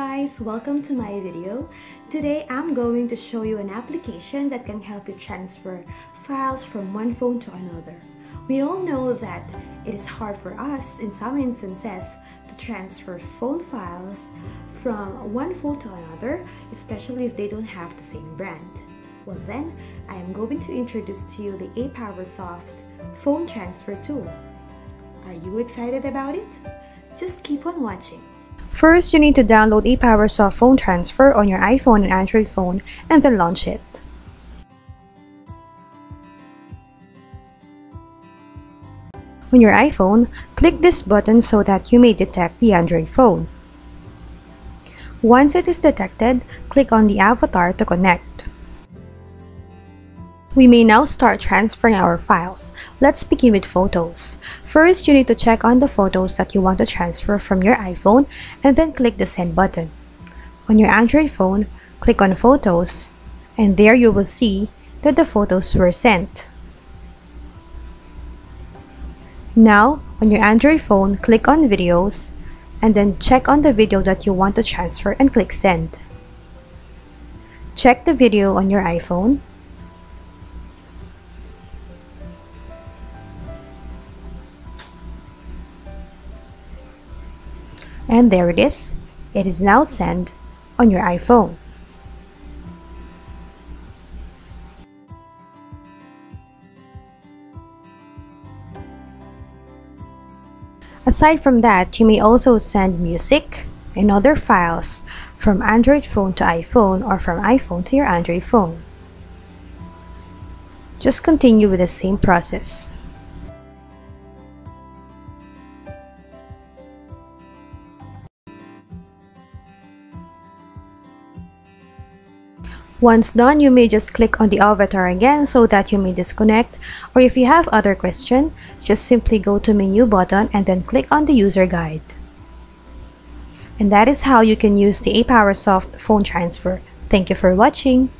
guys, welcome to my video. Today I'm going to show you an application that can help you transfer files from one phone to another. We all know that it is hard for us in some instances to transfer phone files from one phone to another, especially if they don't have the same brand. Well then, I am going to introduce to you the aPowersoft phone transfer tool. Are you excited about it? Just keep on watching. First, you need to download aPowersoft Phone Transfer on your iPhone and Android phone and then launch it. On your iPhone, click this button so that you may detect the Android phone. Once it is detected, click on the avatar to connect. We may now start transferring our files. Let's begin with photos. First, you need to check on the photos that you want to transfer from your iPhone and then click the send button. On your Android phone, click on photos and there you will see that the photos were sent. Now, on your Android phone, click on videos and then check on the video that you want to transfer and click send. Check the video on your iPhone And there it is. It is now sent on your iPhone. Aside from that, you may also send music and other files from Android phone to iPhone or from iPhone to your Android phone. Just continue with the same process. Once done, you may just click on the avatar again so that you may disconnect or if you have other question, just simply go to menu button and then click on the user guide. And that is how you can use the aPowersoft phone transfer. Thank you for watching.